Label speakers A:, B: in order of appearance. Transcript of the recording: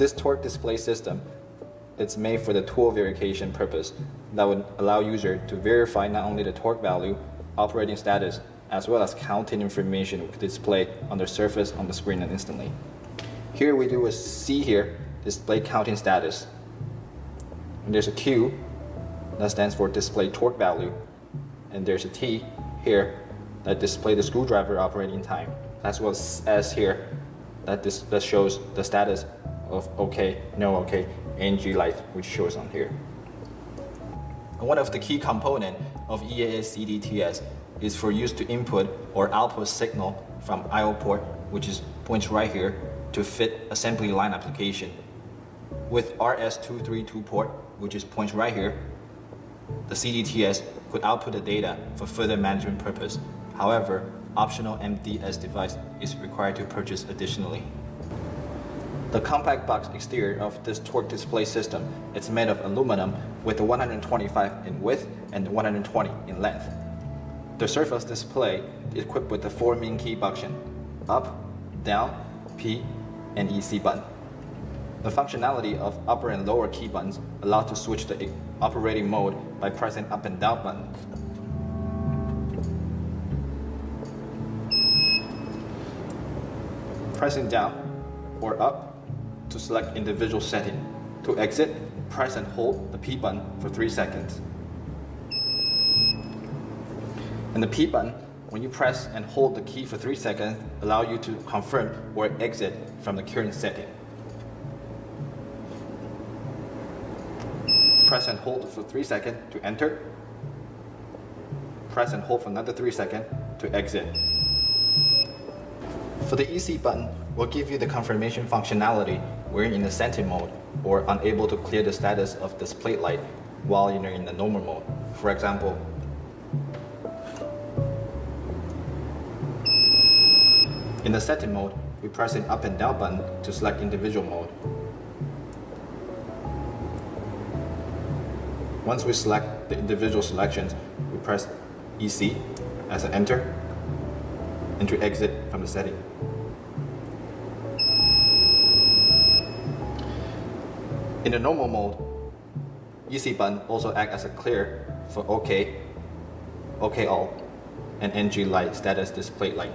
A: This torque display system it's made for the tool verification purpose that would allow user to verify not only the torque value, operating status, as well as counting information displayed on the surface on the screen instantly. Here we do a C here, display counting status. And there's a Q, that stands for display torque value. And there's a T here, that display the screwdriver operating time, as well as S here, that, this, that shows the status of OK, no OK, NG light, which shows on here. And one of the key component of EAA-CTDS is for use to input or output signal from I.O. port, which is points right here, to fit assembly line application. With RS232 port, which is points right here, the CDTS could output the data for further management purpose. However, optional MDS device is required to purchase additionally. The compact box exterior of this torque display system is made of aluminum with 125 in width and 120 in length. The surface display is equipped with the four main key function, up, down, P, and EC button. The functionality of upper and lower key buttons allow to switch the operating mode by pressing up and down button. Pressing down or up to select individual setting. To exit, press and hold the P button for 3 seconds. And the P button, when you press and hold the key for 3 seconds, allow you to confirm or exit from the current setting. Press and hold for 3 seconds to enter. Press and hold for another 3 seconds to exit. For the EC button, we'll give you the confirmation functionality we're in the senti mode or unable to clear the status of this plate light while you're in the normal mode. For example, in the setting mode, we press an up and down button to select individual mode. Once we select the individual selections, we press EC as an enter and to exit from the setting. In the normal mode, EC button also act as a clear for OK, OK all, and NG light status display light.